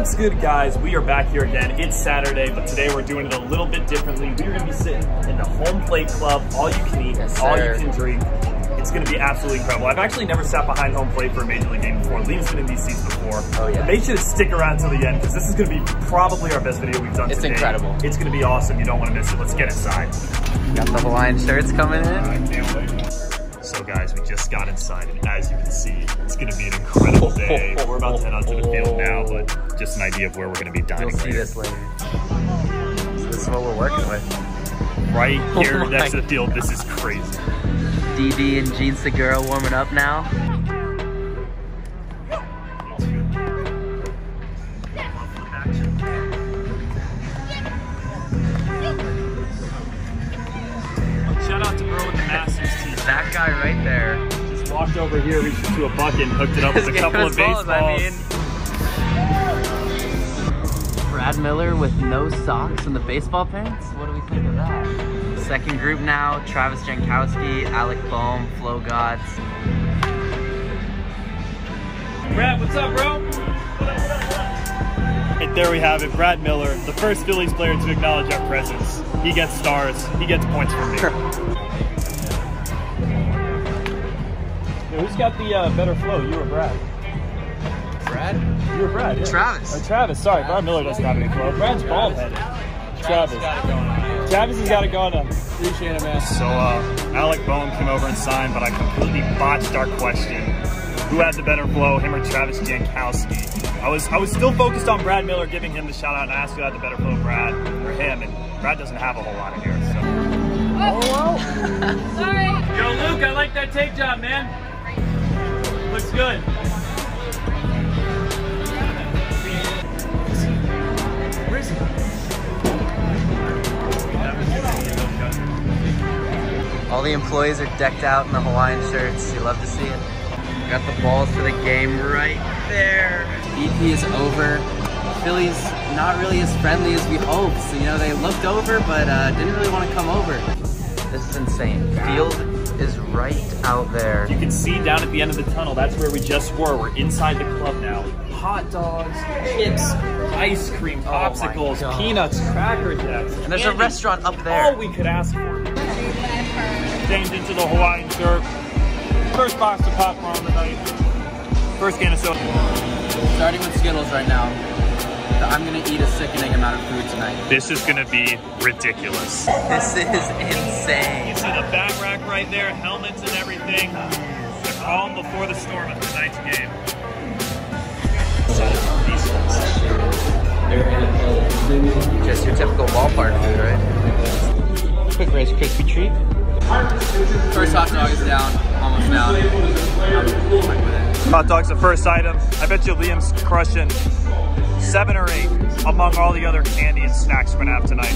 What's good guys? We are back here again. It's Saturday, but today we're doing it a little bit differently. We're gonna be sitting in the home plate club, all you can eat, Yes, all you can drink. It's gonna be absolutely incredible. I've actually never sat behind home plate for a major league game before. Liam's been in these seats before. Oh, yeah. Make sure to stick around till the end because this is gonna be probably our best video we've done It's today. incredible. It's gonna be awesome. You don't wanna miss it. Let's get inside. Got the Hawaiian shirts coming in. I can't wait. So guys, we just got inside and as you can see, it's gonna be an incredible day. We're about to head out to the field now, but just an idea of where we're gonna be dining You'll see later. this later. So this is what we're working with. Right oh here Oh next to the field, this is crazy. DB and Jean Segura warming up now. Over here, reached into a bucket, and hooked it up with a couple of is baseballs. balls, I mean. Brad Miller with no socks and the baseball pants? What do we think of that? Second group now, Travis Jankowski, Alec Bohm, Flo Gods. Brad, what's up, bro? And there we have it, Brad Miller, the first Phillies player to acknowledge our presence. He gets stars, he gets points from me. who's got the uh, better flow, you or Brad? Brad? You or Brad? yeah. Travis. Or Travis, sorry, Brad Miller doesn't have any flow. Brad's bald headed. Travis. Travis has got it going on. Appreciate it, man. So, uh, Alec Bohm came over and signed, but I completely botched our question. Who had the better flow, him or Travis Jankowski? I was I was still focused on Brad Miller giving him the shout out and I asked who had the better flow, Brad or him, and Brad doesn't have a whole lot of hair. So. Sorry. Yo, Luke, I like that take job, man. Good. All the employees are decked out in the Hawaiian shirts. You love to see it. Got the balls for the game right there. BP is over. Philly's not really as friendly as we hoped. So, you know, they looked over, but uh, didn't really want to come over. This is insane. Field is right out there. You can see down at the end of the tunnel, that's where we just were. We're inside the club now. Hot dogs, chips, ice cream, Oh popsicles, God. peanuts, cracker jacks. And there's a restaurant up there. All we could ask for. Changed into the Hawaiian shirt. First box of popcorn of the night. First can of soda. Starting with Skittles right now. I'm gonna eat a sickening amount of food tonight. This is gonna be ridiculous. This is You insane. see the bag rack right there, helmets and everything. The calm before the storm of tonight's game. Just your typical ballpark food, right? Quick Rice Krispie treat. First hot dog is down, almost down. I'm fine with it. Hot dog's the first item. I bet you Liam's crushing seven or eight among all the other candy and snacks we're gonna have tonight.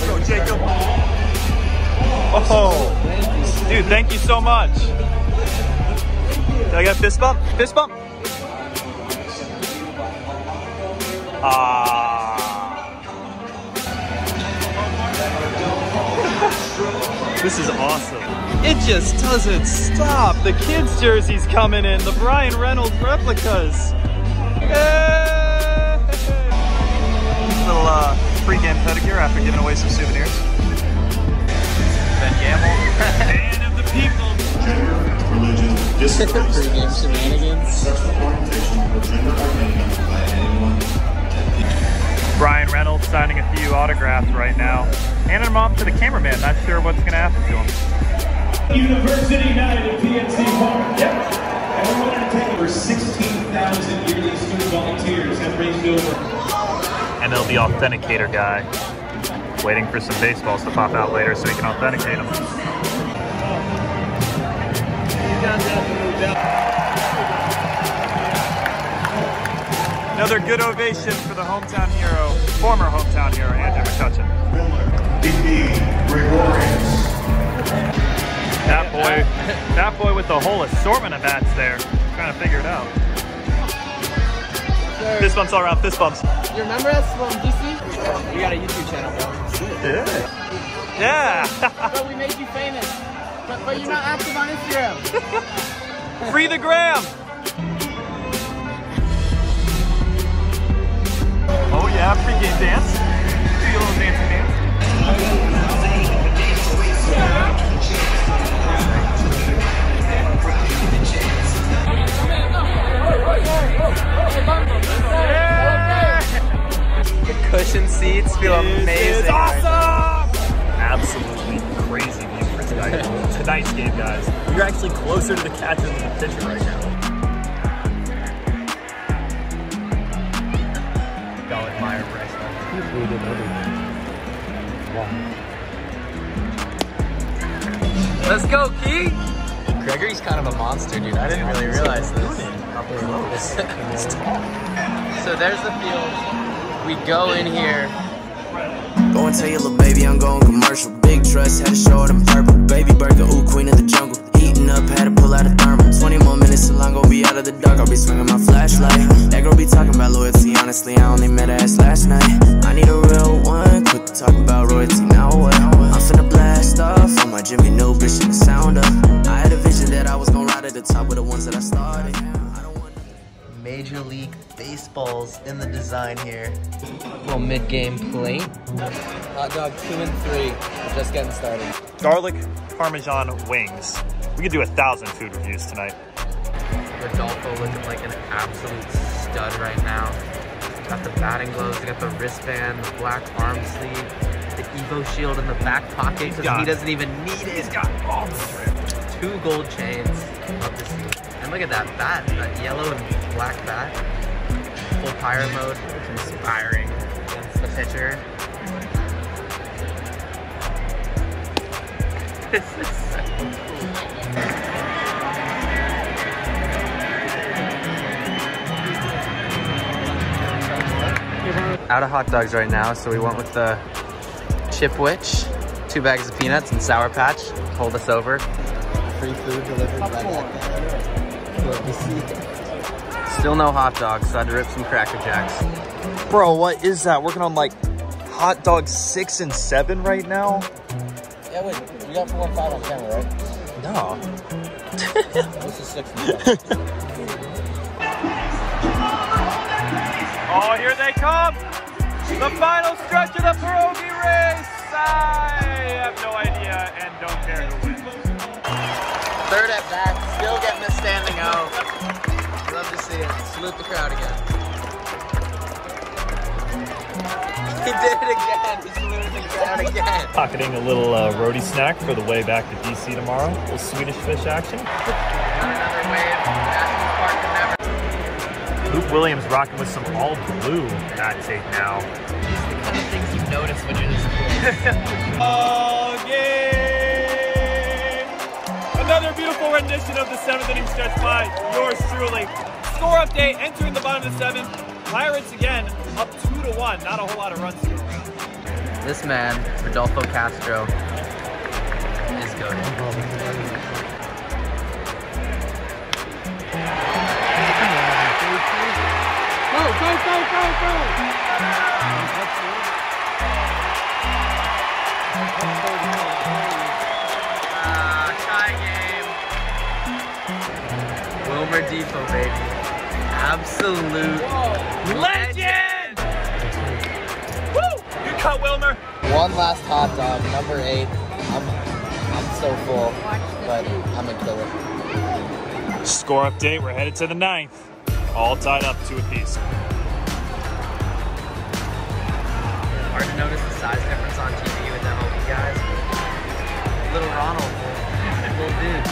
Go, Jacob. Oh, dude, thank you so much. Did I get a fist bump? Fist bump? Ah. This is awesome. It just doesn't stop. The kids' jerseys coming in, the Bryan Reynolds replicas. Hey! Little uh, pre-game pedicure after giving away some souvenirs. Ben Gamel. Man of the people. religion, disgrace, Pre-game shenanigans. sexual orientation, or gender identity by anyone. Bryan Reynolds signing a few autographs right now. Handing them off to the cameraman. Not sure what's going to happen to him. University night at PNC Park. Yep. Everyone entertained. Over 16,000 yearly student volunteers have raised over MLB Authenticator guy. Waiting for some baseballs to pop out later so he can authenticate them. Another good ovation for the hometown hero, former hometown hero, Andrew McCutchen. BP Gregorius. That boy, that boy with the whole assortment of bats there, trying to figure it out. Fist bumps all around, fist bumps. You remember us from DC? We got a YouTube channel, bro. Yeah. But we made you famous. But, but you're not active on Instagram. Free the gram! Oh yeah, pregame dance. Do your little dancing dance. Bryce. Let's go, Key! Gregory's kind of a monster, dude. I didn't really realize this. So there's the field. We go in here. Go and tell your little baby I'm going commercial. Big trust, had to show it in purple. Baby burger, ooh, queen of the jungle. Eating up, had to pull out a thermal. 20 more minutes till I'm gonna be out of the dark. I'll be swinging my flashlight. That girl be talking about loyalty. Honestly, I only met her ass last night. I need a real one. Quit to talk about royalty. Now what? I'm finna blast off on my Jimmy No bitch and the sound up. I had a vision that I was gonna ride at the top with the ones that I started. I don't want Major League Baseball's in the design here. Little mid-game plate. Hot dog two and three. We're just getting started. Garlic Parmesan wings. We could do a thousand food reviews tonight. Rodolfo looking like an absolute stud right now. Got the batting gloves, got the wristband, the black arm sleeve, the Evo shield in the back pocket because he doesn't even need it. He's got all the strip. Two gold chains. Love to see. And look at that bat, that yellow and black bat. Full pirate mode. Inspiring against the pitcher. this is so cool. Out of hot dogs right now, so we went with the Chipwich, two bags of peanuts and sour patch. Hold us over. Free food delivered by that Let. Still no hot dogs, so I had to rip some Cracker Jacks. Bro, what is that? Working on like hot dogs six and seven right now? Yeah, wait. We got four and five on camera, right? No. This is six and seven. Oh, here they come! The final stretch of the pierogi race! I have no idea and don't care who wins. Third at bat, still getting the standing out. Love to see it. Salute the crowd again. He did it again. He saluted the crowd again. Pocketing a little uh, roadie snack for the way back to DC tomorrow. A little Swedish fish action. Williams rocking with some all blue at take now. These are the kind of things you notice when you're this close. Oh, game! Another beautiful rendition of the seventh inning stretch by yours truly. Score update entering the bottom of the seventh. Pirates again up two to one. Not a whole lot of runs to go around. This man, Rodolfo Castro, is good. Oh, Ah, tie game. Wilmer Difo, baby. Absolute Legend! Woo! You cut Wilmer. One last hot dog, number eight. I'm, I'm so full, but I'm gonna kill it. Score update. We're headed to the ninth. All tied up two apiece. Hard to notice the size difference on TV with MLB guys. Little Ronald, little dude.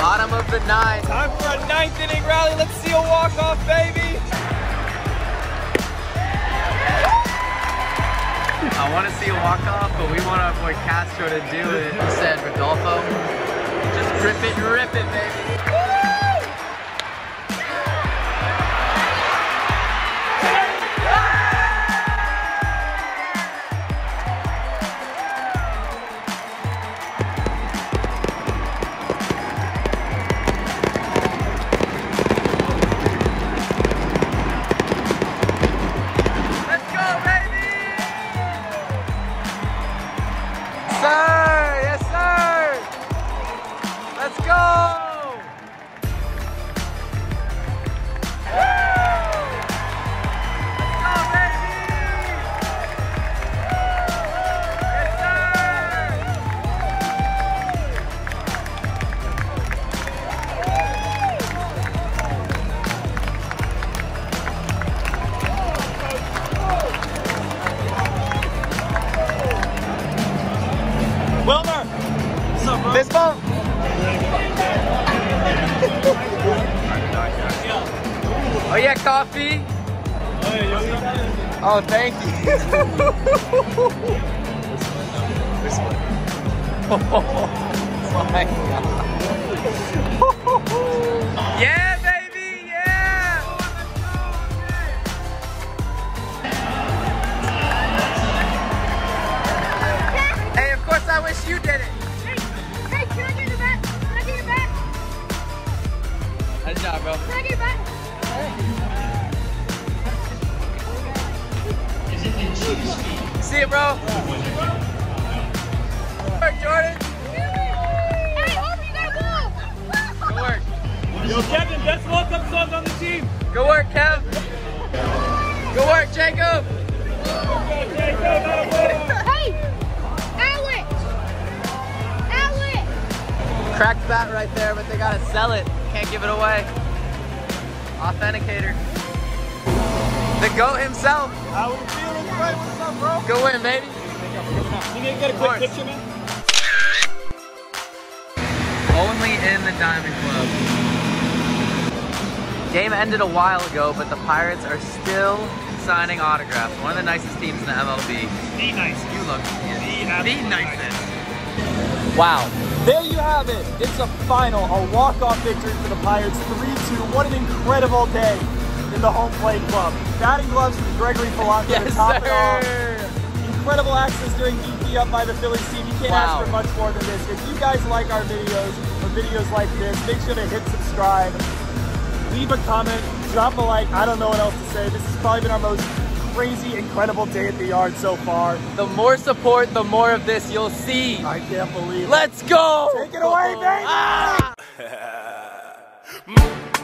Bottom of the ninth. Time for a ninth inning rally. Let's see a walk-off, baby. I want to see a walk-off, but we want our boy Castro to do it. He said, Rodolfo, just rip it and rip it, baby. Fist bump. oh yeah, coffee. Oh, thank you. this one. Oh my god. yeah, of course I wish you did it. Hey, hey, can I get it back? Can I get it back? Nice job, bro. Can I get it back? See it, bro. Good work, Jordan. Hey, Homer, you got a ball! Good work. Yo, Kevin, best welcome songs on the team. Good work, Kev. Good work, Jacob. Cracked bat right there, but they gotta sell it. Can't give it away. Authenticator. The goat himself. How we feeling? Right, what's up, bro? Good win, baby. You need to get a quick picture, man? Only in the Diamond Club. Game ended a while ago, but the Pirates are still signing autographs. One of the nicest teams in the MLB. Be nice. You look The the absolute nicest. Wow. There you have it. It's a final, a walk-off victory for the Pirates, 3-2. What an incredible day in the home plate club. Batting gloves from Gregory Polanco to Yes, top it off. sir. Incredible access during BP up by the Phillies team. You can't Wow. ask for much more than this. If you guys like our videos or videos like this, make sure to hit subscribe, leave a comment, drop a like. I don't know what else to say. This has probably been our most crazy, incredible day at the yard so far. The more support, the more of this you'll see. I can't believe it. Let's go! Take it away, baby! Ah!